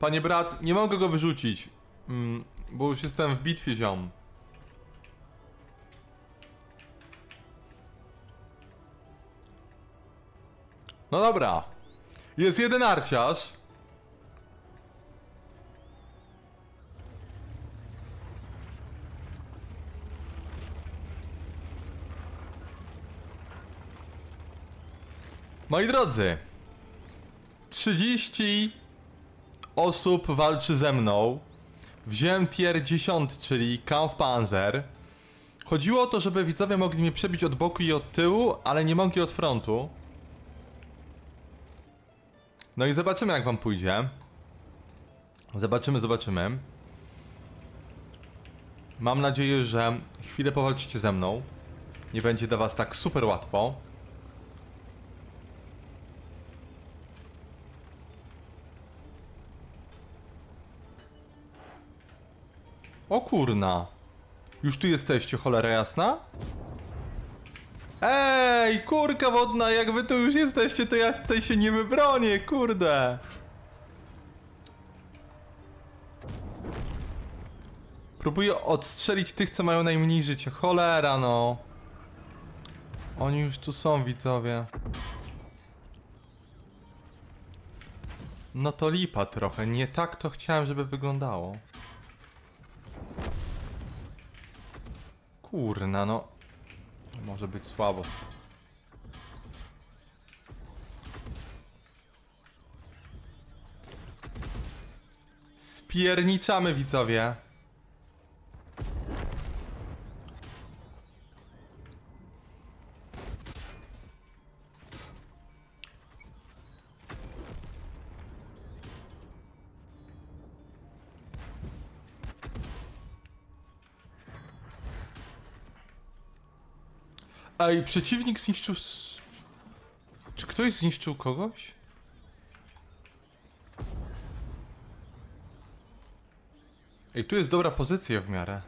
Panie brat, nie mogę go wyrzucić. Mm, bo już jestem w bitwie, ziom. No dobra. Jest jeden arciarz. Moi drodzy, 30 osób walczy ze mną. Wziąłem tier 10, czyli Kampfpanzer. Chodziło o to, żeby widzowie mogli mnie przebić od boku i od tyłu, ale nie mogli od frontu. No i zobaczymy jak wam pójdzie. Zobaczymy, zobaczymy. Mam nadzieję, że chwilę powalczycie ze mną. Nie będzie dla was tak super łatwo. O kurna. Już tu jesteście, cholera jasna? Ej, kurka wodna, jak wy tu już jesteście, to ja tutaj się nie wybronię, kurde. Próbuję odstrzelić tych, co mają najmniej życia. Cholera, no. Oni już tu są, widzowie. No to lipa trochę. Nie tak to chciałem, żeby wyglądało. Kurna, no. Może być słabo. Spierniczamy, widzowie. Ej, przeciwnik zniszczył... Czy ktoś zniszczył kogoś? Ej, tu jest dobra pozycja w miarę.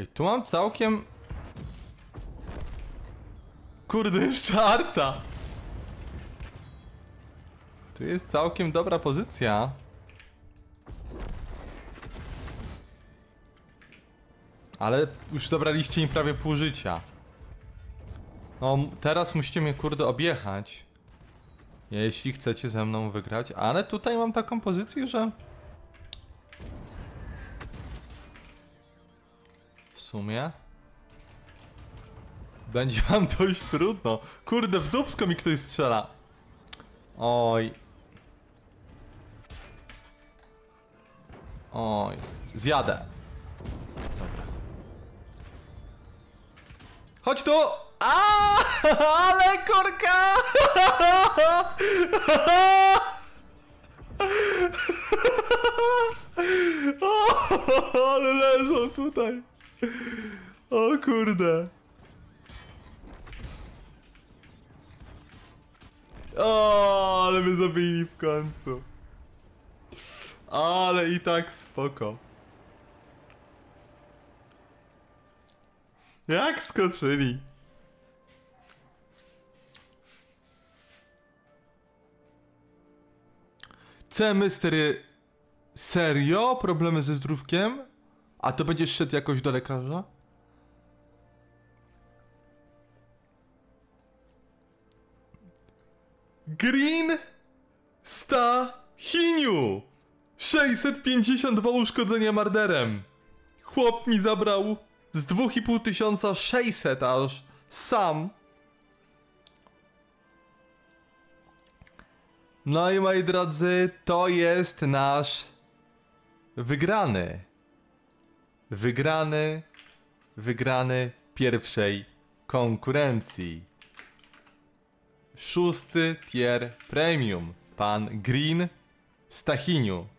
Ej, tu mam całkiem... Kurde, jeszcze arta! Tu jest całkiem dobra pozycja. Ale już zabraliście im prawie pół życia. No, teraz musicie mnie kurde objechać. Jeśli chcecie ze mną wygrać, ale tutaj mam taką pozycję, że... W sumie... Będzie wam dość trudno. Kurde, w dupsko mi ktoś strzela. Oj. Oj. Zjadę. Chodź tu! A, ale korka! O, ale leżą tutaj. O kurde. O, ale mnie zabili w końcu. Ale i tak spoko. Jak skoczyli? C mystery serio? Problemy ze zdrówkiem? A to będziesz szedł jakoś do lekarza? Green Stachiniu! 652 uszkodzenia marderem. Chłop mi zabrał z 2,5 tysiąca 600 aż sam. No i moi drodzy, to jest nasz wygrany. Wygrany, wygrany pierwszej konkurencji. Szósty tier premium. Pan Green Stachiniu.